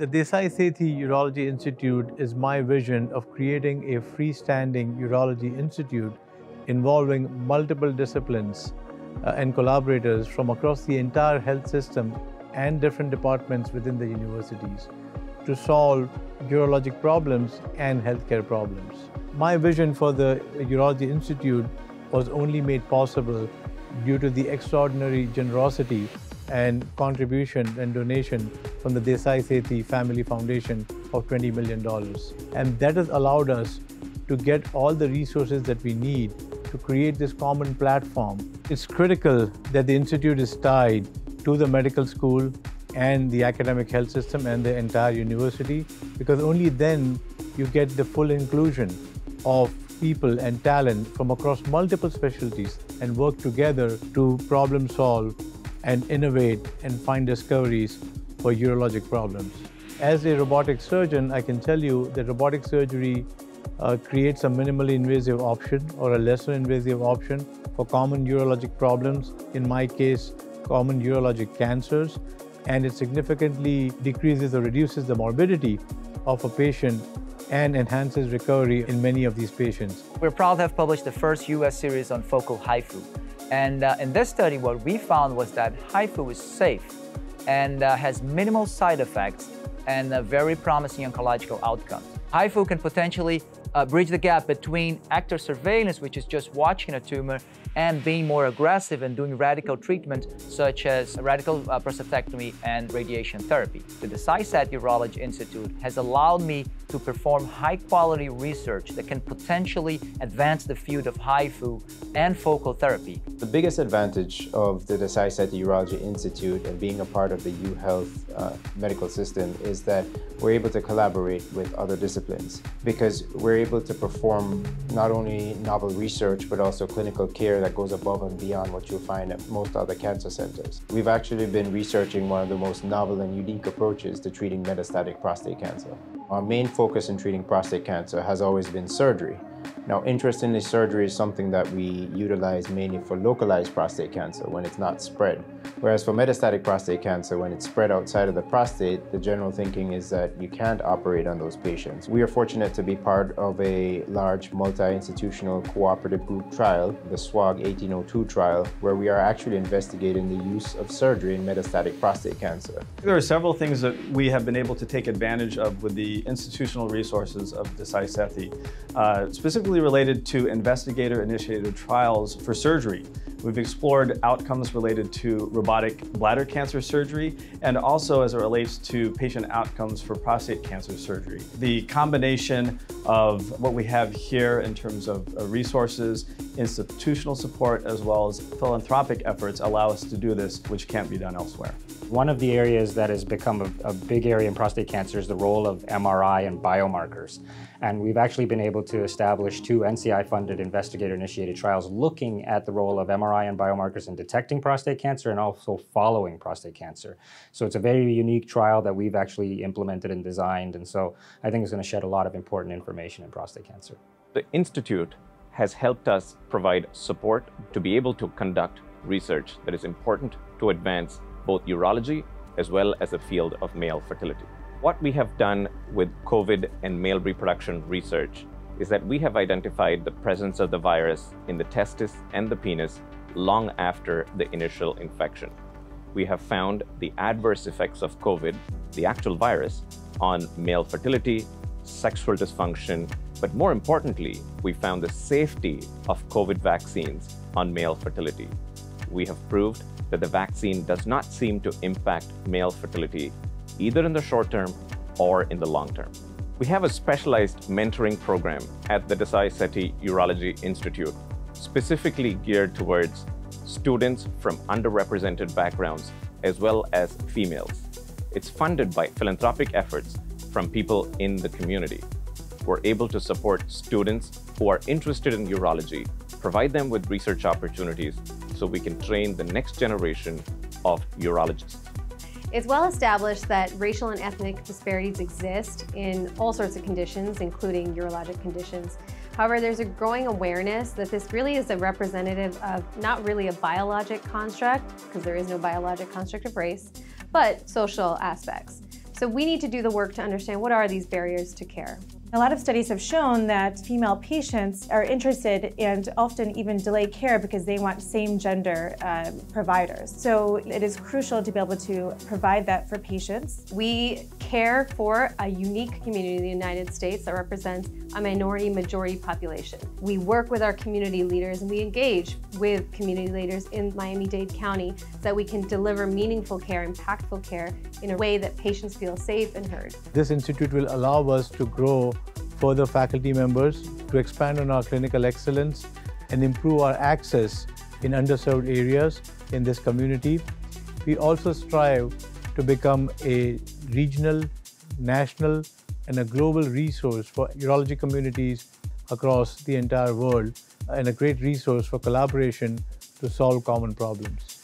The Desai Sethi Urology Institute is my vision of creating a freestanding urology institute involving multiple disciplines uh, and collaborators from across the entire health system and different departments within the universities to solve urologic problems and healthcare problems. My vision for the Urology Institute was only made possible due to the extraordinary generosity and contribution and donation from the Desai Sethi Family Foundation of $20 million. And that has allowed us to get all the resources that we need to create this common platform. It's critical that the Institute is tied to the medical school and the academic health system and the entire university because only then you get the full inclusion of people and talent from across multiple specialties and work together to problem solve and innovate and find discoveries for urologic problems. As a robotic surgeon, I can tell you that robotic surgery uh, creates a minimally invasive option or a lesser invasive option for common urologic problems, in my case, common urologic cancers, and it significantly decreases or reduces the morbidity of a patient and enhances recovery in many of these patients. We're proud to have published the first US series on focal HIFU. And uh, in this study, what we found was that HIFU is safe and uh, has minimal side effects and very promising oncological outcomes. HIFU can potentially uh, bridge the gap between active surveillance, which is just watching a tumor, and being more aggressive and doing radical treatment, such as radical uh, prostatectomy and radiation therapy. The Desai Urology Institute has allowed me to perform high-quality research that can potentially advance the field of HIFU and focal therapy. The biggest advantage of the Desai Urology Institute and being a part of the UHealth uh, medical system is that we're able to collaborate with other disciplines because we're able to perform not only novel research but also clinical care that goes above and beyond what you'll find at most other cancer centers. We've actually been researching one of the most novel and unique approaches to treating metastatic prostate cancer. Our main focus in treating prostate cancer has always been surgery. Now, interestingly, surgery is something that we utilize mainly for localized prostate cancer when it's not spread. Whereas for metastatic prostate cancer, when it's spread outside of the prostate, the general thinking is that you can't operate on those patients. We are fortunate to be part of a large multi-institutional cooperative group trial, the SWOG 1802 trial, where we are actually investigating the use of surgery in metastatic prostate cancer. There are several things that we have been able to take advantage of with the institutional resources of Desai Sethi, uh, specifically related to investigator-initiated trials for surgery. We've explored outcomes related to robotic bladder cancer surgery and also as it relates to patient outcomes for prostate cancer surgery. The combination of what we have here in terms of uh, resources, institutional support, as well as philanthropic efforts allow us to do this, which can't be done elsewhere. One of the areas that has become a, a big area in prostate cancer is the role of MRI and biomarkers. And we've actually been able to establish two NCI-funded investigator-initiated trials looking at the role of MRI and biomarkers in detecting prostate cancer and also following prostate cancer. So it's a very unique trial that we've actually implemented and designed. And so I think it's going to shed a lot of important information in prostate cancer. The Institute has helped us provide support to be able to conduct research that is important to advance both urology as well as the field of male fertility. What we have done with COVID and male reproduction research is that we have identified the presence of the virus in the testis and the penis long after the initial infection. We have found the adverse effects of COVID, the actual virus, on male fertility, sexual dysfunction, but more importantly, we found the safety of COVID vaccines on male fertility. We have proved that the vaccine does not seem to impact male fertility either in the short term or in the long term. We have a specialized mentoring program at the Desai Sethi Urology Institute, specifically geared towards students from underrepresented backgrounds as well as females. It's funded by philanthropic efforts from people in the community. We're able to support students who are interested in urology, provide them with research opportunities so we can train the next generation of urologists. It's well established that racial and ethnic disparities exist in all sorts of conditions, including urologic conditions. However, there's a growing awareness that this really is a representative of not really a biologic construct, because there is no biologic construct of race, but social aspects. So we need to do the work to understand what are these barriers to care. A lot of studies have shown that female patients are interested and often even delay care because they want same gender uh, providers. So it is crucial to be able to provide that for patients. We care for a unique community in the United States that represents a minority majority population. We work with our community leaders and we engage with community leaders in Miami-Dade County so that we can deliver meaningful care, impactful care in a way that patients feel safe and heard. This institute will allow us to grow further faculty members, to expand on our clinical excellence and improve our access in underserved areas in this community. We also strive to become a regional, national, and a global resource for urology communities across the entire world and a great resource for collaboration to solve common problems.